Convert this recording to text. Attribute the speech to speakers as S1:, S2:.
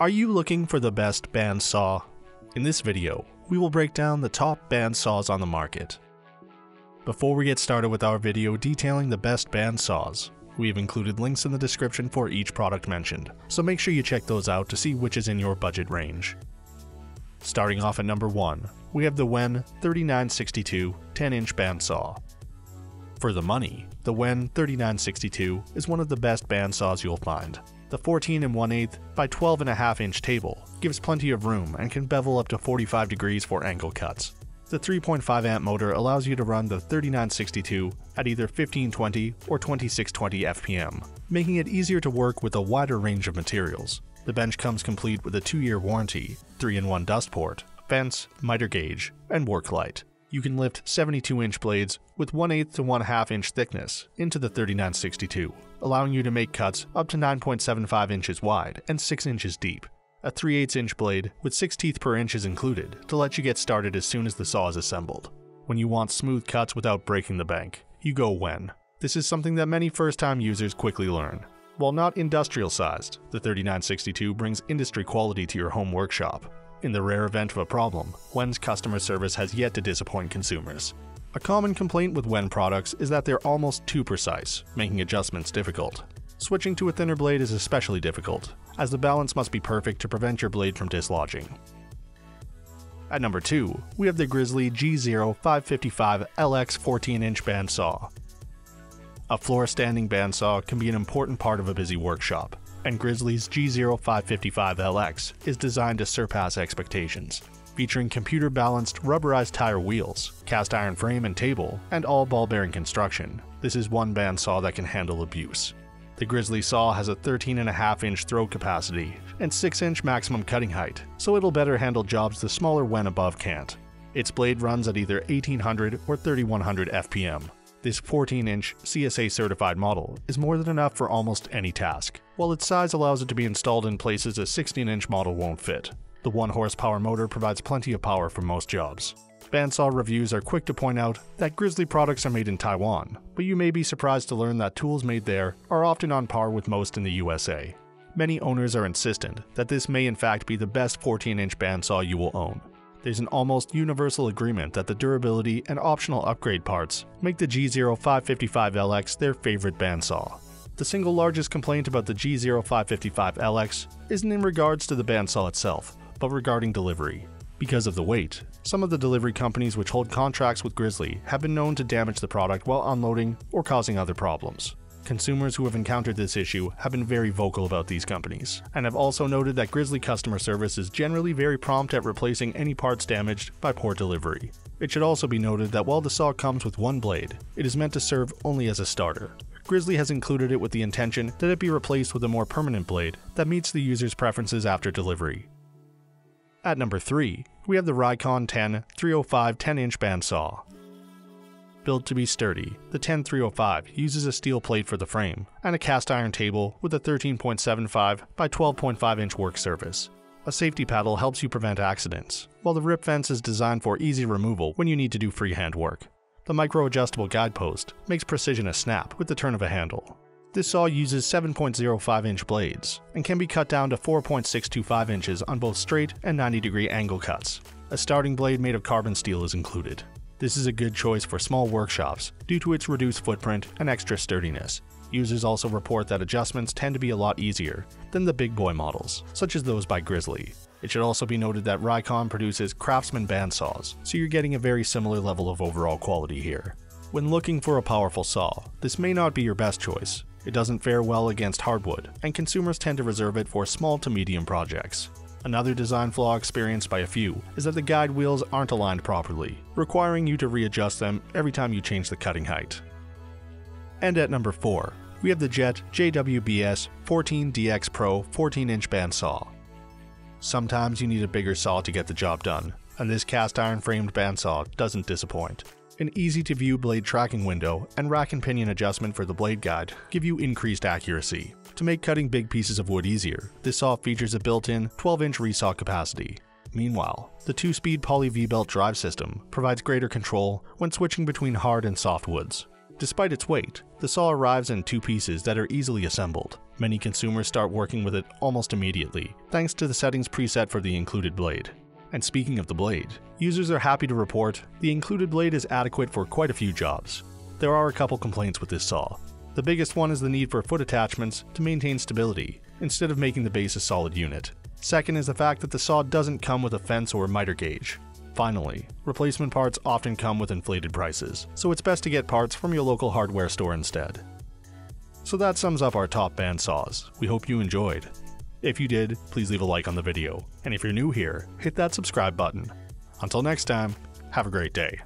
S1: Are you looking for the best bandsaw? In this video, we will break down the top bandsaws on the market. Before we get started with our video detailing the best bandsaws, we have included links in the description for each product mentioned, so make sure you check those out to see which is in your budget range. Starting off at number 1, we have the Wen 3962 10-inch bandsaw. For the money, the Wen 3962 is one of the best bandsaws you'll find. The 14 and 1 8 by 12 and a half inch table gives plenty of room and can bevel up to 45 degrees for angle cuts. The 3.5 amp motor allows you to run the 3962 at either 1520 or 2620 FPM, making it easier to work with a wider range of materials. The bench comes complete with a 2-year warranty, 3-in-1 dust port, fence, miter gauge, and work light. You can lift 72 inch blades with 1 8 to 1 2 inch thickness into the 3962, allowing you to make cuts up to 9.75 inches wide and 6 inches deep. A 3 8 inch blade with 6 teeth per inch is included to let you get started as soon as the saw is assembled. When you want smooth cuts without breaking the bank, you go Wen. This is something that many first time users quickly learn. While not industrial sized, the 3962 brings industry quality to your home workshop, in the rare event of a problem, Wen's customer service has yet to disappoint consumers. A common complaint with Wen products is that they're almost too precise, making adjustments difficult. Switching to a thinner blade is especially difficult, as the balance must be perfect to prevent your blade from dislodging. At number 2, we have the Grizzly G0 555 LX 14 inch bandsaw. A floor standing bandsaw can be an important part of a busy workshop, and Grizzly's G0555LX is designed to surpass expectations. Featuring computer balanced rubberized tire wheels, cast iron frame and table, and all ball bearing construction, this is one bandsaw that can handle abuse. The Grizzly saw has a 13.5 inch throw capacity and 6 inch maximum cutting height, so it'll better handle jobs the smaller Wen above can't. Its blade runs at either 1800 or 3100 FPM, this 14-inch CSA certified model is more than enough for almost any task, while its size allows it to be installed in places a 16-inch model won't fit. The 1 horsepower motor provides plenty of power for most jobs. Bandsaw reviews are quick to point out that Grizzly products are made in Taiwan, but you may be surprised to learn that tools made there are often on par with most in the USA. Many owners are insistent that this may in fact be the best 14-inch bandsaw you will own, there's an almost universal agreement that the durability and optional upgrade parts make the G0555LX their favorite bandsaw. The single largest complaint about the G0555LX isn't in regards to the bandsaw itself, but regarding delivery. Because of the weight, some of the delivery companies which hold contracts with Grizzly have been known to damage the product while unloading or causing other problems. Consumers who have encountered this issue have been very vocal about these companies, and have also noted that Grizzly customer service is generally very prompt at replacing any parts damaged by poor delivery. It should also be noted that while the saw comes with one blade, it is meant to serve only as a starter. Grizzly has included it with the intention that it be replaced with a more permanent blade that meets the user's preferences after delivery. At number 3, we have the Rikon 10 305 10 inch bandsaw. Built to be sturdy, the 10305 uses a steel plate for the frame and a cast iron table with a 13.75 by 12.5 inch work surface. A safety paddle helps you prevent accidents, while the rip fence is designed for easy removal when you need to do freehand work. The micro adjustable guidepost makes precision a snap with the turn of a handle. This saw uses 7.05 inch blades and can be cut down to 4.625 inches on both straight and 90 degree angle cuts. A starting blade made of carbon steel is included. This is a good choice for small workshops due to its reduced footprint and extra sturdiness. Users also report that adjustments tend to be a lot easier than the big boy models, such as those by Grizzly. It should also be noted that Rikon produces Craftsman bandsaws, so you're getting a very similar level of overall quality here. When looking for a powerful saw, this may not be your best choice. It doesn't fare well against hardwood, and consumers tend to reserve it for small to medium projects. Another design flaw experienced by a few is that the guide wheels aren't aligned properly, requiring you to readjust them every time you change the cutting height. And at number 4, we have the Jet JWBS 14DX Pro 14 inch bandsaw. Sometimes you need a bigger saw to get the job done, and this cast iron framed bandsaw doesn't disappoint. An easy to view blade tracking window and rack and pinion adjustment for the blade guide give you increased accuracy. To make cutting big pieces of wood easier, this saw features a built-in 12-inch resaw capacity. Meanwhile, the 2-speed Poly V-belt drive system provides greater control when switching between hard and soft woods. Despite its weight, the saw arrives in two pieces that are easily assembled, Many consumers start working with it almost immediately, thanks to the settings preset for the included blade. And speaking of the blade, users are happy to report the included blade is adequate for quite a few jobs. There are a couple complaints with this saw. The biggest one is the need for foot attachments to maintain stability, instead of making the base a solid unit. Second is the fact that the saw doesn't come with a fence or miter gauge. Finally, replacement parts often come with inflated prices, so it's best to get parts from your local hardware store instead. So that sums up our top bandsaws. We hope you enjoyed. If you did, please leave a like on the video, and if you're new here, hit that subscribe button. Until next time, have a great day.